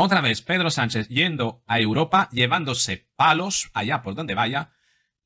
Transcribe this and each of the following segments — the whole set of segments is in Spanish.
Otra vez, Pedro Sánchez yendo a Europa, llevándose palos allá por donde vaya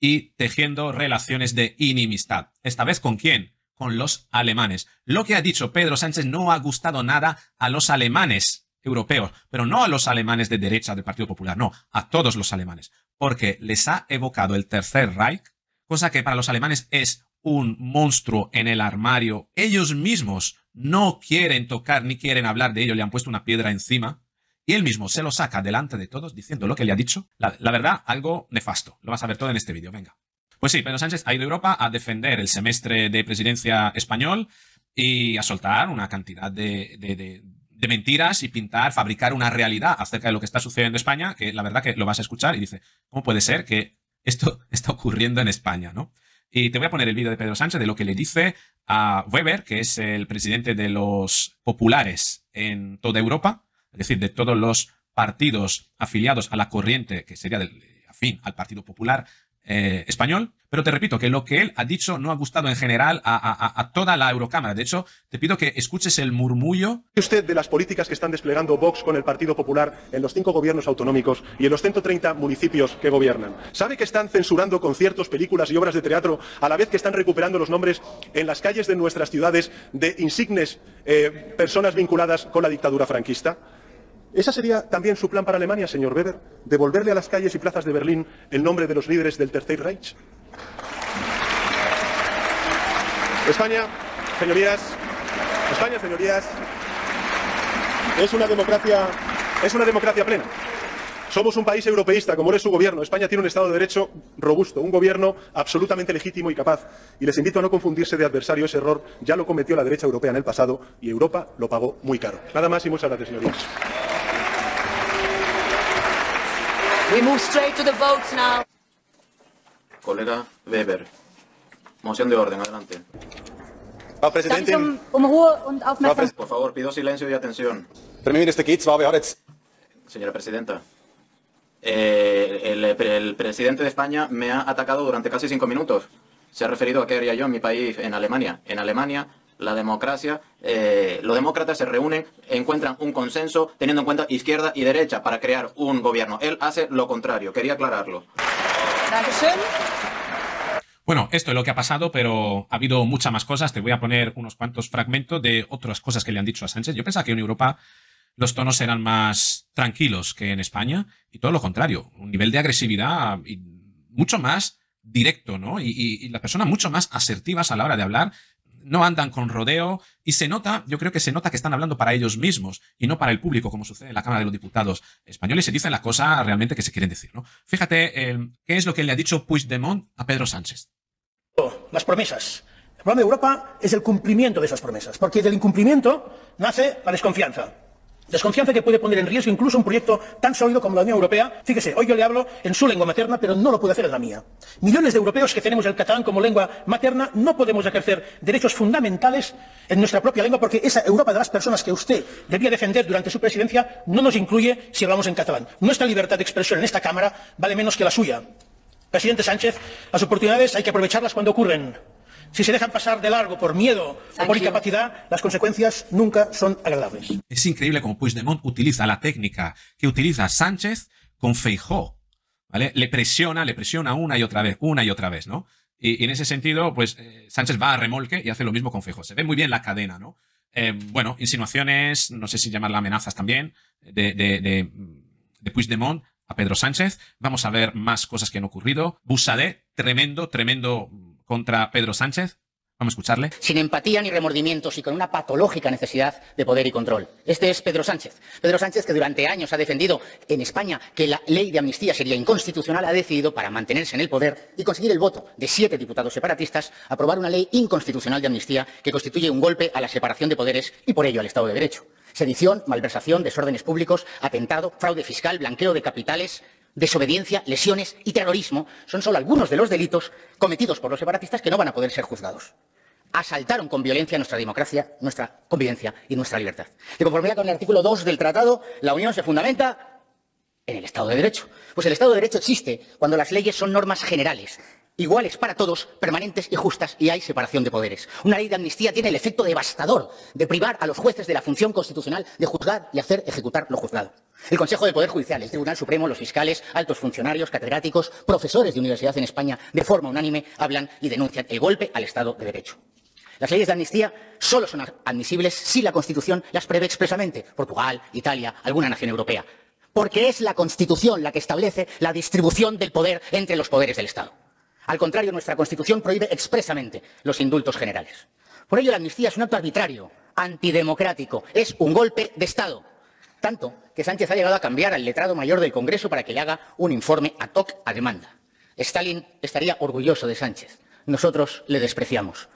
y tejiendo relaciones de inimistad. ¿Esta vez con quién? Con los alemanes. Lo que ha dicho Pedro Sánchez no ha gustado nada a los alemanes europeos, pero no a los alemanes de derecha del Partido Popular, no, a todos los alemanes, porque les ha evocado el Tercer Reich, cosa que para los alemanes es un monstruo en el armario. Ellos mismos no quieren tocar ni quieren hablar de ello, le han puesto una piedra encima. Y él mismo se lo saca delante de todos diciendo lo que le ha dicho. La, verdad, algo nefasto. Lo vas a ver todo en este vídeo, venga. Pues sí, Pedro Sánchez ha ido a Europa a defender el semestre de presidencia español y a soltar una cantidad de, de mentiras y pintar, fabricar una realidad acerca de lo que está sucediendo en España, que la verdad que lo vas a escuchar y dice, ¿cómo puede ser que esto está ocurriendo en España? ¿no? Y te voy a poner el vídeo de Pedro Sánchez de lo que le dice a Weber, que es el presidente de los populares en toda Europa, es decir, de todos los partidos afiliados a la corriente que sería del, afín al Partido Popular eh, español. Pero te repito que lo que él ha dicho no ha gustado en general a, toda la Eurocámara. De hecho, te pido que escuches el murmullo. ¿Qué usted de las políticas que están desplegando Vox con el Partido Popular en los cinco gobiernos autonómicos y en los 130 municipios que gobiernan? ¿Sabe que están censurando conciertos, películas y obras de teatro a la vez que están recuperando los nombres en las calles de nuestras ciudades de insignes eh, personas vinculadas con la dictadura franquista? ¿Esa sería también su plan para Alemania, señor Weber? ¿Devolverle a las calles y plazas de Berlín el nombre de los líderes del Tercer Reich? España, señorías, España, señorías, es una democracia, plena. Somos un país europeísta, como es su gobierno. España tiene un Estado de Derecho robusto, un gobierno absolutamente legítimo y capaz. Y les invito a no confundirse de adversario. Ese error ya lo cometió la derecha europea en el pasado y Europa lo pagó muy caro. Nada más y muchas gracias, señorías. We move straight to the votes now. Colega Weber. Moción de orden, adelante. Frau Präsidentin. Um, Ruhe und Aufmerksamkeit. Por favor, pido silencio y atención. Premierminister Geets war Señora Presidenta, eh, el, el, presidente de España me ha atacado durante casi cinco minutos. Se ha referido a qué haría yo en mi país, en Alemania. En Alemania la democracia, eh, los demócratas se reúnen, encuentran un consenso teniendo en cuenta izquierda y derecha para crear un gobierno. Él hace lo contrario. Quería aclararlo. Bueno, esto es lo que ha pasado, pero ha habido muchas más cosas. Te voy a poner unos cuantos fragmentos de otras cosas que le han dicho a Sánchez. Yo pensaba que en Europa los tonos eran más tranquilos que en España y todo lo contrario, un nivel de agresividad mucho más directo, ¿no? Y, y, las personas mucho más asertivas a la hora de hablar no andan con rodeo y se nota, yo creo que se nota que están hablando para ellos mismos y no para el público, como sucede en la Cámara de los Diputados españoles. Se dicen la cosa realmente que se quieren decir, ¿no? Fíjate, ¿qué es lo que le ha dicho Puigdemont a Pedro Sánchez? Las promesas. El problema de Europa es el cumplimiento de esas promesas, porque del incumplimiento nace la desconfianza. Desconfianza que puede poner en riesgo incluso un proyecto tan sólido como la Unión Europea. Fíjese, hoy yo le hablo en su lengua materna, pero no lo puede hacer en la mía. Millones de europeos que tenemos el catalán como lengua materna no podemos ejercer derechos fundamentales en nuestra propia lengua porque esa Europa de las personas que usted debía defender durante su presidencia no nos incluye si hablamos en catalán. Nuestra libertad de expresión en esta Cámara vale menos que la suya. Presidente Sánchez, las oportunidades hay que aprovecharlas cuando ocurren. Si se dejan pasar de largo por miedo o por incapacidad, las consecuencias nunca son agradables. Es increíble cómo Puigdemont utiliza la técnica que utiliza Sánchez con Feijó. ¿vale? Le presiona, le presiona una y otra vez, una y otra vez, ¿no? Y, en ese sentido, pues eh, Sánchez va a remolque y hace lo mismo con Feijó. Se ve muy bien la cadena, ¿no? Eh, bueno, insinuaciones, no sé si llamarla amenazas también, de, de, de, de Puigdemont a Pedro Sánchez. Vamos a ver más cosas que han ocurrido. Busadé, tremendo, tremendo contra Pedro Sánchez. Vamos a escucharle. Sin empatía ni remordimientos y con una patológica necesidad de poder y control. Este es Pedro Sánchez. Pedro Sánchez, que durante años ha defendido en España que la ley de amnistía sería inconstitucional, ha decidido, para mantenerse en el poder y conseguir el voto de siete diputados separatistas, aprobar una ley inconstitucional de amnistía que constituye un golpe a la separación de poderes y por ello al Estado de Derecho. Sedición, malversación, desórdenes públicos, atentado, fraude fiscal, blanqueo de capitales, desobediencia, lesiones y terrorismo son solo algunos de los delitos cometidos por los separatistas que no van a poder ser juzgados. Asaltaron con violencia nuestra democracia, nuestra convivencia y nuestra libertad. De conformidad con el artículo 2 del tratado, la Unión se fundamenta en el Estado de Derecho. Pues el Estado de Derecho existe cuando las leyes son normas generales iguales para todos, permanentes y justas, y hay separación de poderes. Una ley de amnistía tiene el efecto devastador de privar a los jueces de la función constitucional de juzgar y hacer ejecutar lo juzgado. El Consejo de Poder Judicial, el Tribunal Supremo, los fiscales, altos funcionarios, catedráticos, profesores de universidad en España, de forma unánime, hablan y denuncian el golpe al Estado de Derecho. Las leyes de amnistía solo son admisibles si la Constitución las prevé expresamente. Portugal, Italia, alguna nación europea. Porque es la Constitución la que establece la distribución del poder entre los poderes del Estado. Al contrario, nuestra Constitución prohíbe expresamente los indultos generales. Por ello, la amnistía es un acto arbitrario, antidemocrático, es un golpe de Estado. Tanto que Sánchez ha llegado a cambiar al letrado mayor del Congreso para que le haga un informe ad hoc a demanda. Stalin estaría orgulloso de Sánchez. Nosotros le despreciamos.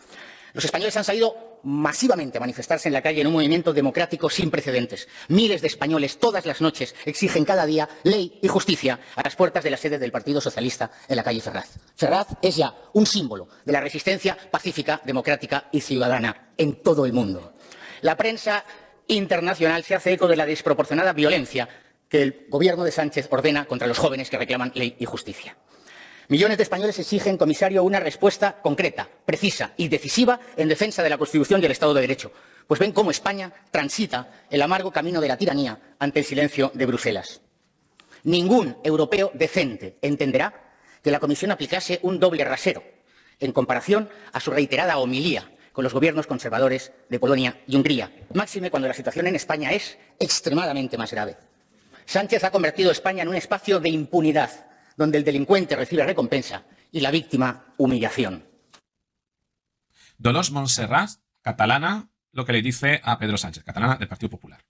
Los españoles han salido masivamente manifestarse en la calle en un movimiento democrático sin precedentes. Miles de españoles todas las noches exigen cada día ley y justicia a las puertas de la sede del Partido Socialista en la calle Ferraz. Ferraz es ya un símbolo de la resistencia pacífica, democrática y ciudadana en todo el mundo. La prensa internacional se hace eco de la desproporcionada violencia que el gobierno de Sánchez ordena contra los jóvenes que reclaman ley y justicia. Millones de españoles exigen, comisario, una respuesta concreta, precisa y decisiva en defensa de la Constitución y el Estado de Derecho, pues ven cómo España transita el amargo camino de la tiranía ante el silencio de Bruselas. Ningún europeo decente entenderá que la Comisión aplicase un doble rasero en comparación a su reiterada homilía con los gobiernos conservadores de Polonia y Hungría, máxime cuando la situación en España es extremadamente más grave. Sánchez ha convertido España en un espacio de impunidad donde el delincuente recibe recompensa y la víctima humillación. Dolors Montserrat, catalana, lo que le dice a Pedro Sánchez, catalana del Partido Popular.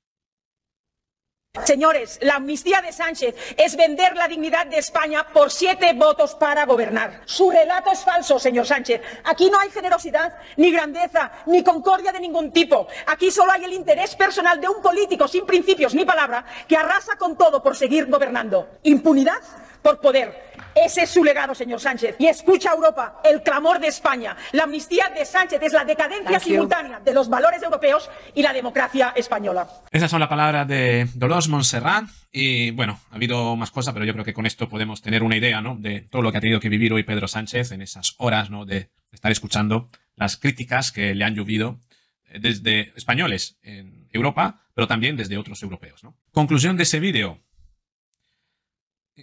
Señores, la amnistía de Sánchez es vender la dignidad de España por siete votos para gobernar. Su relato es falso, señor Sánchez. Aquí no hay generosidad, ni grandeza, ni concordia de ningún tipo. Aquí solo hay el interés personal de un político sin principios ni palabra que arrasa con todo por seguir gobernando. Impunidad por poder. Ese es su legado, señor Sánchez. Y escucha Europa, el clamor de España. La amnistía de Sánchez es la decadencia simultánea de los valores europeos y la democracia española. Esas son las palabras de Dolores Montserrat. Y bueno, ha habido más cosas, pero yo creo que con esto podemos tener una idea ¿no? de todo lo que ha tenido que vivir hoy Pedro Sánchez en esas horas ¿no? de estar escuchando las críticas que le han llovido eh, desde españoles en Europa, pero también desde otros europeos. ¿no? Conclusión de ese vídeo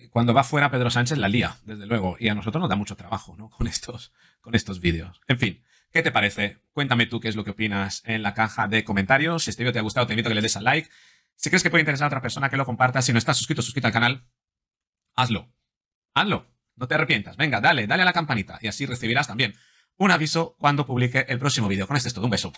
cuando va fuera Pedro Sánchez la lía, desde luego, y a nosotros nos da mucho trabajo, ¿no? Con estos, con estos vídeos. En fin, ¿qué te parece? Cuéntame tú qué es lo que opinas en la caja de comentarios. Si este vídeo te ha gustado, te invito a que le des al like. Si crees que puede interesar a otra persona, que lo compartas. Si no estás suscrito, suscríbete al canal. Hazlo. Hazlo. No te arrepientas. Venga, dale, dale a la campanita y así recibirás también un aviso cuando publique el próximo vídeo. Con este es. Un beso.